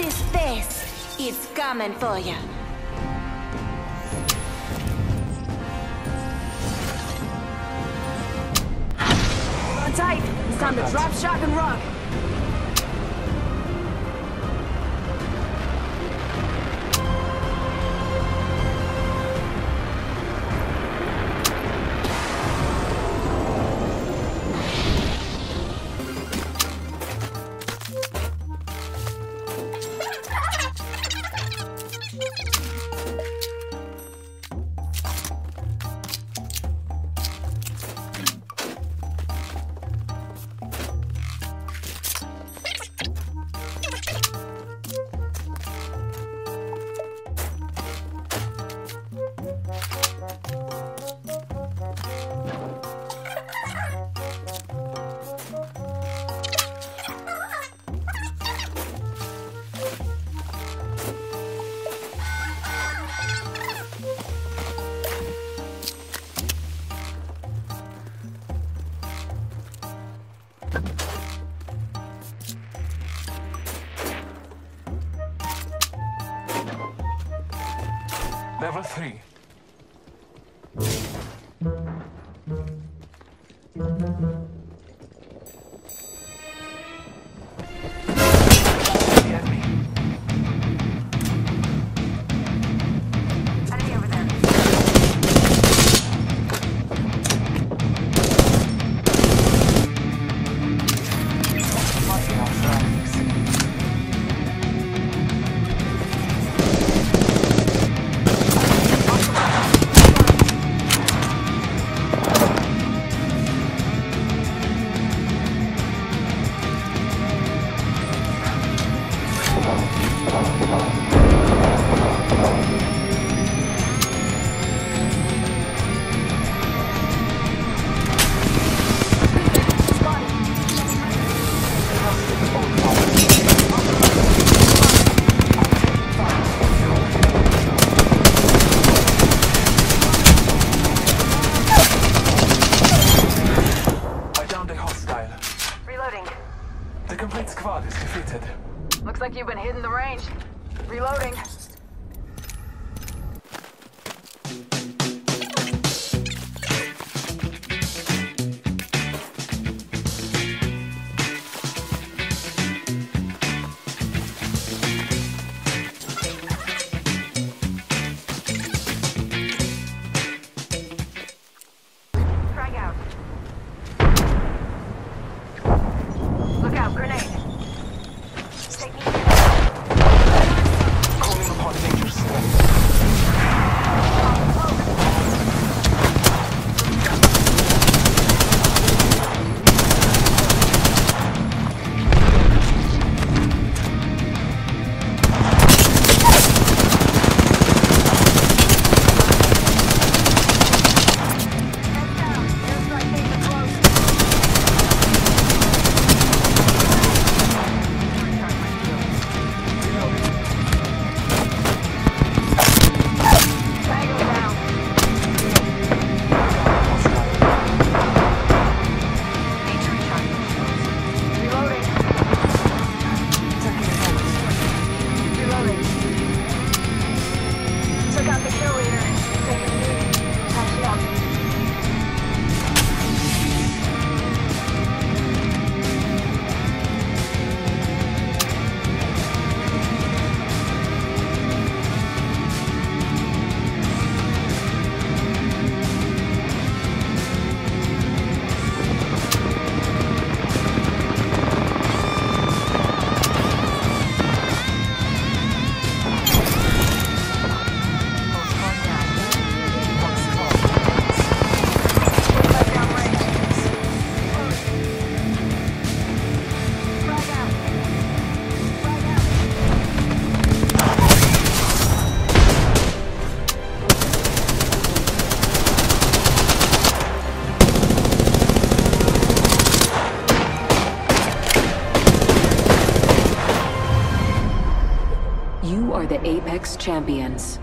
Notice this. It's coming for you. On tight. It's time to drop, shock, and rock. Level 3. Looks like you've been hitting the range. Reloading. Champions.